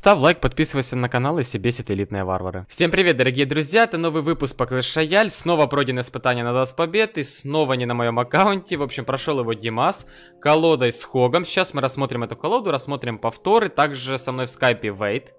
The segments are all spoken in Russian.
Ставь лайк, подписывайся на канал, если бесит элитные варвары. Всем привет, дорогие друзья, это новый выпуск по Clash Royale. Снова пройден испытание на 20 побед и снова не на моем аккаунте. В общем, прошел его Димас колодой с Хогом. Сейчас мы рассмотрим эту колоду, рассмотрим повторы. Также со мной в скайпе Вейт.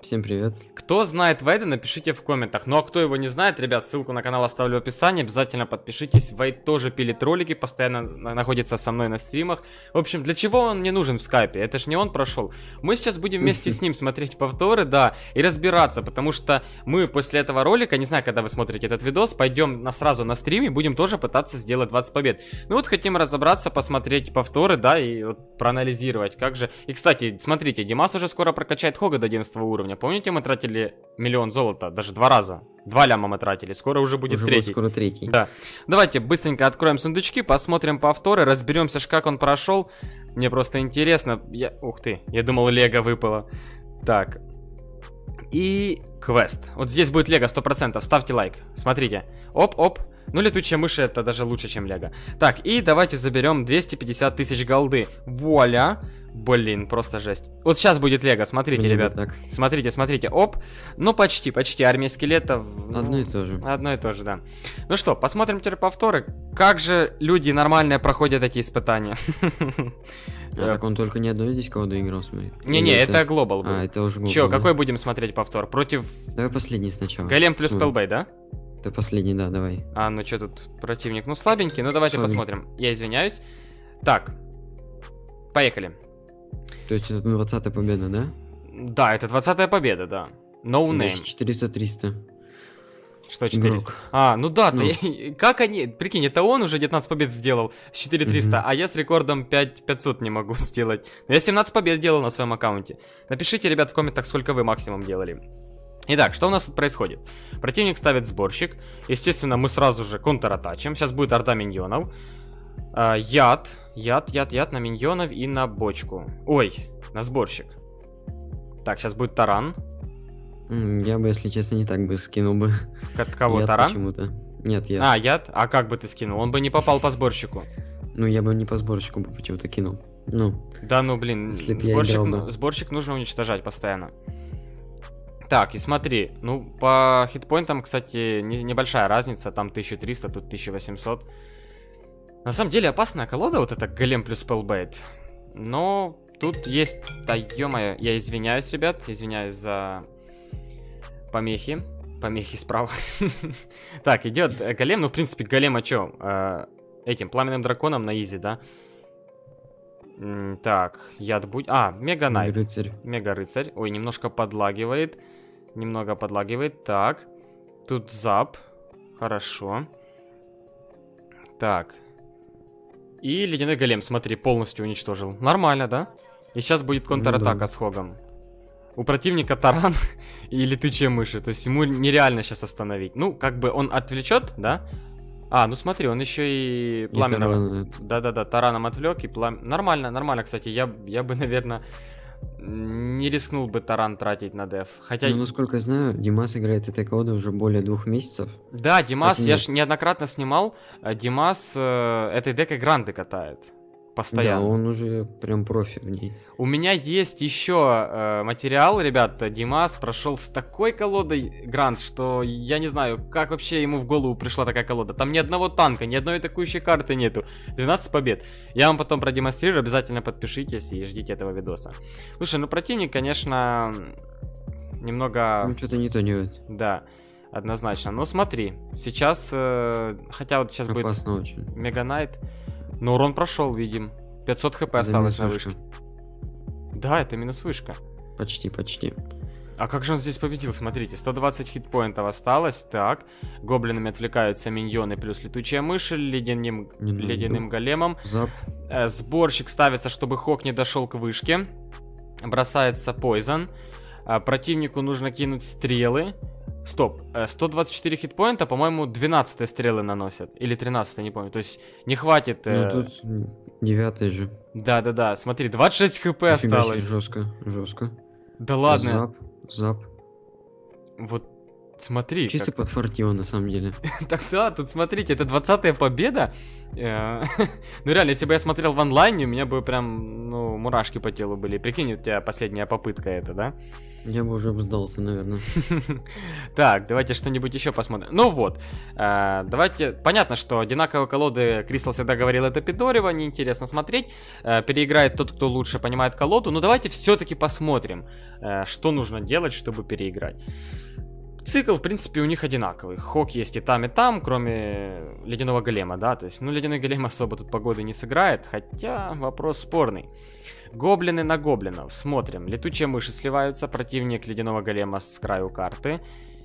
Всем привет. Кто знает Вейда, напишите в комментах. Ну а кто его не знает, ребят, ссылку на канал оставлю в описании. Обязательно подпишитесь. Вейд тоже пилит ролики, постоянно находится со мной на стримах. В общем, для чего он мне нужен в скайпе? Это ж не он прошел. Мы сейчас будем вместе с ним смотреть повторы, да, и разбираться, потому что мы после этого ролика, не знаю, когда вы смотрите этот видос, пойдем на, сразу на стриме, будем тоже пытаться сделать 20 побед. Ну вот хотим разобраться, посмотреть повторы, да, и вот проанализировать, как же. И, кстати, смотрите, Димас уже скоро прокачает Хога до 11 уровня уровня. Помните, мы тратили миллион золота? Даже два раза. Два ляма мы тратили. Скоро уже будет уже третий. Будет скоро третий. Да. Давайте быстренько откроем сундучки, посмотрим повторы, разберемся, как он прошел. Мне просто интересно. Я... Ух ты, я думал, лего выпало. Так. И квест. Вот здесь будет лего 100%. Ставьте лайк. Смотрите. Оп-оп. Ну, летучая мышь это даже лучше, чем лего. Так, и давайте заберем 250 тысяч голды. Вуаля. Блин, просто жесть. Вот сейчас будет лего, смотрите, Блин, ребят. Так. Смотрите, смотрите, оп. Ну, почти, почти. Армия скелетов. Ну, одно и то же. Одно и то же, да. Ну что, посмотрим теперь повторы. Как же люди нормальные проходят эти испытания? А так он только не одной здесь кого играл, смотри. Не-не, это глобал был. А, это уже глобал. Че, какой будем смотреть повтор? Против... Давай последний сначала. Голем плюс Пелбей, да? Это последний, да, давай. А, ну что тут противник? Ну, слабенький, ну давайте Слабенький. посмотрим. Я извиняюсь. Так, поехали. То есть это 20 победа, да? Да, это 20 победа, да. No name. 400-300. Что 400? Игрок. А, ну да, ну. Я, как они, прикинь, это он уже 19 побед сделал с 4300, угу. а я с рекордом 5500 не могу сделать. Но я 17 побед делал на своем аккаунте. Напишите, ребят, в комментах, сколько вы максимум делали. Итак, что у нас тут происходит? Противник ставит сборщик. Естественно, мы сразу же контратачим. Сейчас будет орда миньонов. А, яд. Яд, яд, яд на миньонов и на бочку. Ой, на сборщик. Так, сейчас будет таран. Я бы, если честно, не так бы скинул бы. От кого, яд таран? почему-то. Нет, яд. А, яд? А как бы ты скинул? Он бы не попал по сборщику. Ну, я бы не по сборщику бы почему-то кинул. Ну. Да ну, блин, сборщик, бы. сборщик нужно уничтожать постоянно. Так, и смотри, ну, по хитпоинтам, кстати, не, небольшая разница, там 1300, тут 1800. На самом деле опасная колода, вот это голем плюс спелбейт. Но тут есть... Да ё я извиняюсь, ребят, извиняюсь за помехи. Помехи справа. так, идет э, голем, ну, в принципе, голем о чем? Э, этим, пламенным драконом на изи, да? Так, яд будет... А, мега найт. Рыцарь. Мега рыцарь. Ой, немножко подлагивает. Немного подлагивает. Так. Тут зап. Хорошо. Так. И ледяной голем, смотри, полностью уничтожил. Нормально, да? И сейчас будет контратака ну, да. с Хогом. У противника таран и летучие мыши. То есть ему нереально сейчас остановить. Ну, как бы он отвлечет, да? А, ну смотри, он еще и пламенным... Да-да-да, тараном отвлек и плам... Нормально, нормально, кстати. Я, я бы, наверное, не рискнул бы таран тратить на деф. Хотя... Ну, насколько я знаю, Димас играет этой колодой уже более двух месяцев. Да, Димас, я же неоднократно снимал, э, Димас э, этой декой гранды катает постоянно. Да, он уже прям профи в ней. У меня есть еще э, материал, ребята. Димас прошел с такой колодой грант, что я не знаю, как вообще ему в голову пришла такая колода. Там ни одного танка, ни одной атакующей карты нету. 12 побед. Я вам потом продемонстрирую, обязательно подпишитесь и ждите этого видоса. Слушай, ну противник, конечно, немного... Ну, что-то не то делает. Да. Однозначно. Но смотри, сейчас, э, хотя вот сейчас Опасно будет очень. Мега Найт. Но урон прошел, видим. 500 хп осталось на вышке. Да, это минус вышка. Почти, почти. А как же он здесь победил? Смотрите, 120 хитпоинтов осталось. Так, гоблинами отвлекаются миньоны плюс летучая мышь ледяным, ледяным големом. Зап. Э, сборщик ставится, чтобы Хок не дошел к вышке. Бросается Poison. Э, противнику нужно кинуть стрелы. Стоп, 124 э, хитпоинта, по-моему, 12 стрелы наносят. Или 13, не помню. То есть не хватит... Ну, э... тут 9 же. Да-да-да, смотри, 26 хп осталось. Жестко, жестко. Да ладно. Зап, зап. Вот смотри. Чисто как- подфартило на самом деле. Так да, тут смотрите, это 20-я победа. Э, Ну реально, если бы я смотрел в онлайне, у меня бы прям, ну, мурашки по телу были. Прикинь, у тебя последняя попытка это, да? Я бы уже сдался, наверное. Так, давайте что-нибудь еще посмотрим. Ну вот, э, давайте... Понятно, что одинаковые колоды, Кристал всегда говорил, это Пидорево, неинтересно смотреть. Э, Переиграет тот, кто лучше понимает колоду. Но давайте все-таки посмотрим, э, что нужно делать, чтобы переиграть. Цикл, в принципе, у них одинаковый. Хок есть и там, и там, кроме ледяного голема, да. То есть, ну, ледяной голем особо тут погоды не сыграет, хотя вопрос спорный. Гоблины на гоблинов. Смотрим. Летучие мыши сливаются. Противник ледяного голема с краю карты.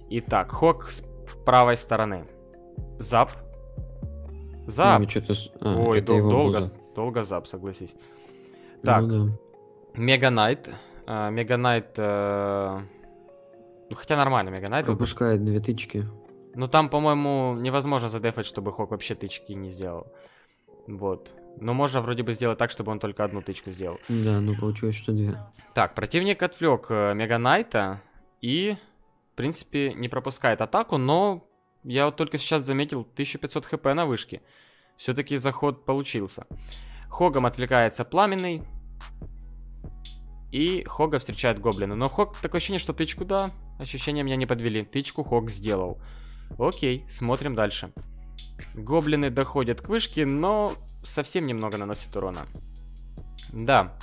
Итак, Хок с правой стороны. Зап. Зап. Ну, что-то... а, Ой, дол- долго, долго зап, согласись. Так, Ну да. Мега Найт. А, Мега Найт... Ну, хотя нормально, Мега Найт. Пропускает две тычки. Ну, там, по-моему, невозможно задефать, чтобы Хок вообще тычки не сделал. Вот. Но можно вроде бы сделать так, чтобы он только одну тычку сделал. Да, ну получилось, что две. Так, противник отвлек э, Мега Найта и, в принципе, не пропускает атаку, но я вот только сейчас заметил 1500 хп на вышке. Все-таки заход получился. Хогом отвлекается Пламенный. И Хога встречает Гоблина. Но Хог, такое ощущение, что тычку, да, ощущения меня не подвели. Тычку Хог сделал. Окей, смотрим дальше. Гоблины доходят к вышке, но совсем немного наносят урона. Да,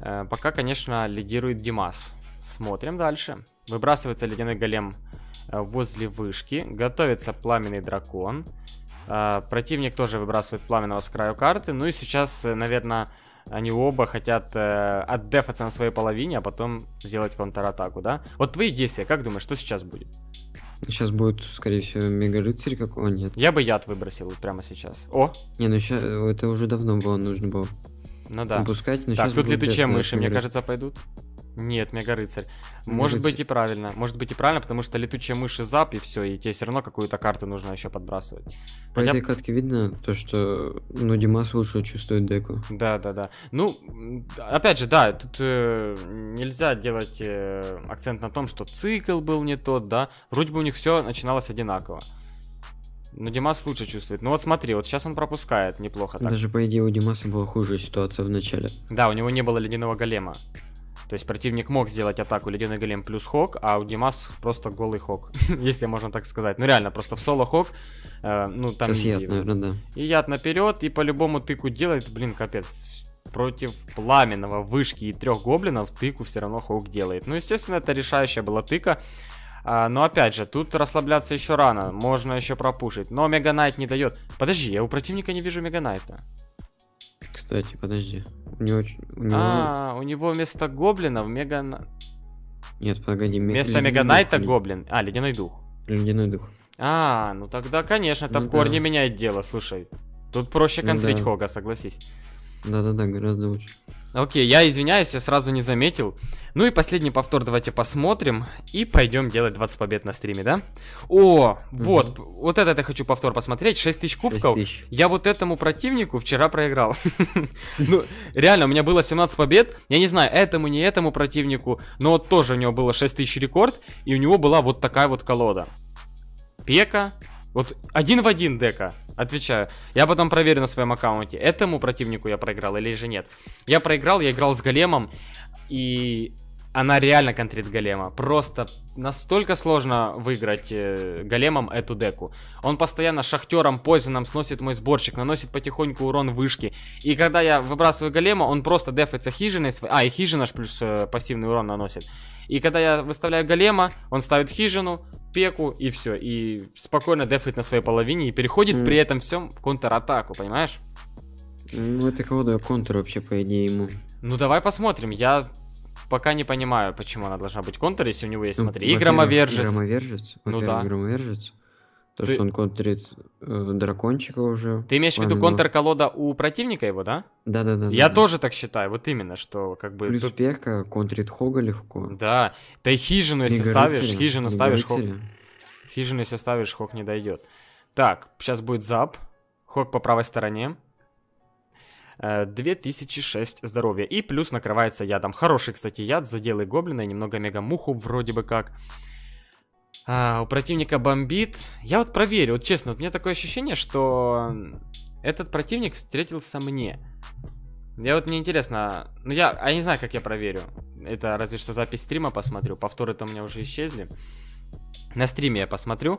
Э, Пока, конечно, лидирует Димас. Смотрим дальше. Выбрасывается ледяной голем э, возле вышки. Готовится пламенный дракон. Э, Противник тоже выбрасывает пламенного с краю карты. Ну и сейчас, наверное, они оба хотят э, отдефаться на своей половине, а потом сделать контратаку, да? Вот твои действия, как думаешь, что сейчас будет? Сейчас будет, скорее всего, мега-рыцарь какого нет. Я бы яд выбросил вот прямо сейчас. О, Не, ну ща- это уже давно было нужно было ну да. выпускать. но Так, тут летучие мыши, мне кажется, пойдут. Нет, мега рыцарь. Может быть и правильно. Может быть и правильно, потому что летучие мыши зап и все, и тебе все равно какую-то карту нужно еще подбрасывать. По Хотя- этой катке видно то, что ну Димас лучше чувствует деку. Да, да, да. Ну, опять же, да, тут э, нельзя делать э, акцент на том, что цикл был не тот, да. Вроде бы у них все начиналось одинаково. Но Димас лучше чувствует. Ну вот смотри, вот сейчас он пропускает неплохо так. Даже по идее у Димаса была хуже ситуация в начале. Да, у него не было ледяного голема. То есть противник мог сделать атаку ледяной голем плюс хок, а у Димас просто голый хок, если можно так сказать. Ну реально, просто в соло хок, э, ну там Сейчас яд, наверное, да. И яд наперед, и по-любому тыку делает, блин, капец. Против пламенного вышки и трех гоблинов тыку все равно хок делает. Ну, естественно, это решающая была тыка. А, но опять же, тут расслабляться еще рано, можно еще пропушить. Но Мега Найт не дает. Подожди, я у противника не вижу Мега Найта. Кстати, подожди. У него... У него... А, у него вместо гоблинов Мега... Нет, погоди. ме- Вместо ледяной Мега дух, Найта лед- гоблин. А, ледяной дух. Ледяной дух. А, ну тогда, конечно, это Ну в корне да. меняет дело, слушай. Тут проще Ну контрить да. Хога, согласись. Да-да-да, гораздо лучше. Окей, я извиняюсь, я сразу не заметил. Ну и последний повтор давайте посмотрим. И пойдем делать 20 побед на стриме, да? О, вот, вот этот я хочу повтор посмотреть. 6 тысяч кубков. тысяч. Я вот этому противнику вчера проиграл. Ну, реально, у меня было 17 побед. Я не знаю, этому, не этому противнику. Но вот тоже у него было 6 тысяч рекорд. И у него была вот такая вот колода. Пека. Вот один в один дека. Отвечаю. Я потом проверю на своем аккаунте. Этому противнику я проиграл или же нет. Я проиграл, я играл с големом. И она реально контрит голема. Просто настолько сложно выиграть э, големом эту деку. Он постоянно шахтером, позином сносит мой сборщик, наносит потихоньку урон вышки. И когда я выбрасываю голема, он просто дефается хижиной. А, и хижина ж плюс э, пассивный урон наносит. И когда я выставляю голема, он ставит хижину, пеку и все. И спокойно дефает на своей половине и переходит Мгм. при этом всем в контратаку, понимаешь? Ну, это колода контур вообще, по идее, ему. Ну давай посмотрим. Я пока не понимаю, почему она должна быть контр, если у него есть, Ну, смотри, и громовержец. Громовержец. Ну да. Громовержец. То, Ты- что он контрит э, дракончика уже. Ты имеешь в виду контр-колода у противника его, да? Да-да-да. Я да. тоже так считаю, вот именно, что как бы... Плюс тут- пека контрит Хога легко. Да, да и хижину, если Мега ставишь, хижину мега ставишь, рыцаря. хижину, если ставишь, хок не дойдет. Так, сейчас будет зап, хок по правой стороне. Э, 2006 здоровья. И плюс накрывается ядом. Хороший, кстати, яд, заделай гоблина и немного мега-муху вроде бы как. А, у противника бомбит. Я вот проверю, вот честно, вот у меня такое ощущение, что этот противник встретился мне. Я вот мне интересно, ну я, а я не знаю, как я проверю. Это разве что запись стрима посмотрю, повторы-то у меня уже исчезли. На стриме я посмотрю.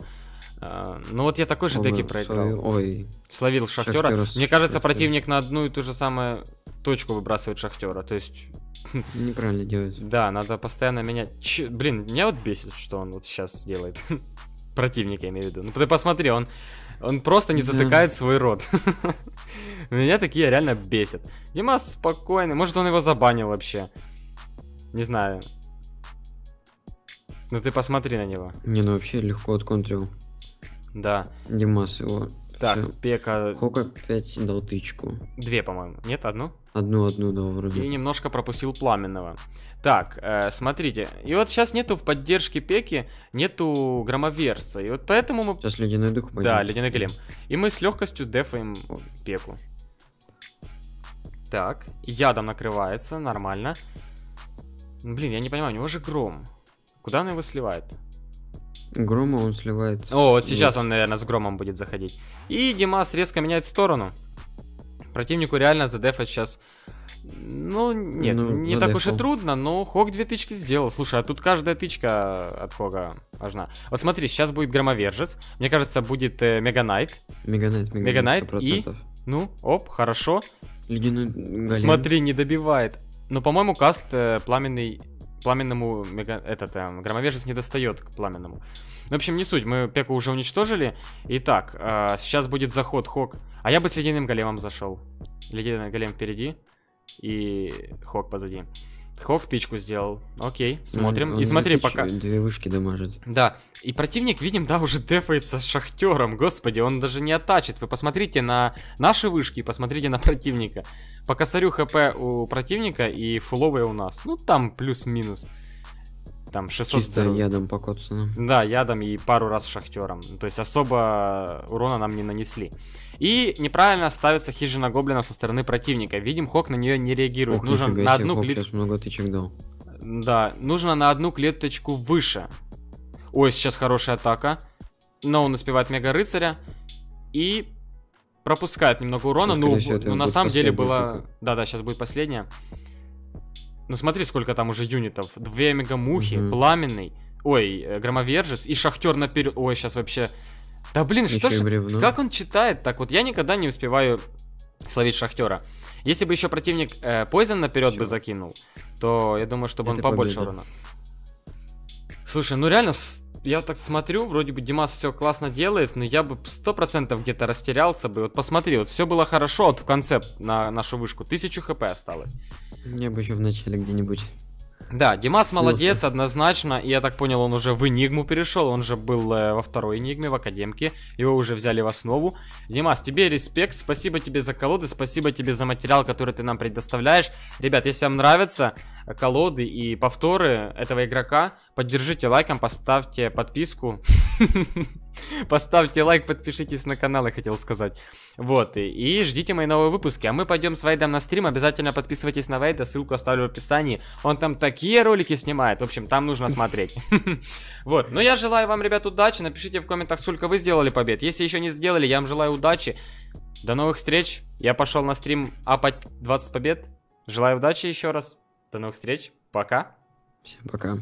А, ну вот я такой же деки проиграл. свою- Ой, Словил шахтера. Шахтера Мне кажется, Шахтером. противник на одну и ту же самую точку выбрасывает шахтера. То есть, неправильно делать. да, надо постоянно менять. Чё- блин, меня вот бесит, что он вот сейчас делает. Противник, я имею в виду. Ну ты посмотри, он, он просто не Да. затыкает свой рот. Меня такие реально бесят. Димас спокойный. Может, он его забанил вообще. Не знаю. Ну ты посмотри на него. Не, ну вообще легко отконтрил. Да. Димас его. Так, Всё. Пека Хока опять дал тычку. две, по-моему. Нет, одну? Одну-одну дал И вроде. немножко пропустил пламенного. Так, э, смотрите. И вот сейчас нету в поддержке Пеки, нету громоверса. И вот поэтому мы... Сейчас ледяной дух пойдет. Да, ледяной голем. И мы с легкостью дефаем Пеку. Так, ядом накрывается, нормально. Блин, я не понимаю, у него же гром. Куда он его сливает? Грома он сливает. О, вот сейчас Вот. он, наверное, с громом будет заходить. И Димас резко меняет сторону. Противнику реально задефать сейчас... Ну, нет, Ну, не так уж и трудно, но Хог две тычки сделал. Слушай, а тут каждая тычка от Хога важна. Вот смотри, сейчас будет Громовержец. Мне кажется, будет э, Меганайт. Меганайт, Меганайт и- 100%. Ну, оп, хорошо. Ледяной. Смотри, не добивает. Но, по-моему, каст э, пламенный... Пламенному мега... этот э, громовержец не достает к пламенному. В общем, не суть, мы пеку уже уничтожили. Итак, э, сейчас будет заход Хок. А я бы с ледяным големом зашел. Ледяной голем впереди. И Хок позади. Хок тычку сделал. Окей, смотрим. Он и смотри, тычки- пока... Две вышки дамажит. Да, и противник, видим, да, уже дефается с шахтером. Господи, он даже не оттачит. Вы посмотрите на наши вышки и посмотрите на противника. По косарю хп у противника и фуловые у нас. Ну, там плюс-минус. Там 600 Чисто ядом по. Да, ядом и пару раз шахтером. То есть особо урона нам не нанесли. И неправильно ставится хижина гоблина со стороны противника. Видим, Хок на нее не реагирует. Ох, нифига на одну сейчас много тычек дал. Да, нужно на одну клеточку выше. Ой, сейчас хорошая атака. Но он успевает мега рыцаря. И пропускает немного урона. Ну, Ну, ну, на самом деле было... Да-да, сейчас будет последняя. Ну смотри, сколько там уже юнитов. Две мегамухи, Мгм. пламенный. Ой, э, громовержец и шахтер наперед. Ой, сейчас вообще... Да блин, что Еще и ж... бревно. Как он читает так? Вот я никогда не успеваю словить шахтера. Если бы еще противник э, Poison наперед бы Чё? закинул, то я думаю, чтобы он Это побольше победа. урона. Слушай, ну реально, я так смотрю, вроде бы Димас все классно делает, но я бы сто процентов где-то растерялся бы. Вот посмотри, вот все было хорошо, вот в конце на нашу вышку, 1000 хп осталось. Я бы еще в начале где-нибудь. Да, Димас Слился. молодец, однозначно. И я так понял, он уже в Энигму перешел. Он же был э, во второй Энигме, в Академке. Его уже взяли в основу. Димас, тебе респект. Спасибо тебе за колоды. Спасибо тебе за материал, который ты нам предоставляешь. Ребят, если вам нравятся колоды и повторы этого игрока, поддержите лайком, поставьте подписку. Поставьте лайк, подпишитесь на канал, я хотел сказать. Вот, и, и ждите мои новые выпуски. А мы пойдем с Вейдом на стрим. Обязательно подписывайтесь на Вейда, ссылку оставлю в описании. Он там такие ролики снимает. В общем, там нужно смотреть. Вот, ну я желаю вам, ребят, удачи. Напишите в комментах, сколько вы сделали побед. Если еще не сделали, я вам желаю удачи. До новых встреч. Я пошел на стрим апать 20 побед. Желаю удачи еще раз. До новых встреч. Пока. Всем пока.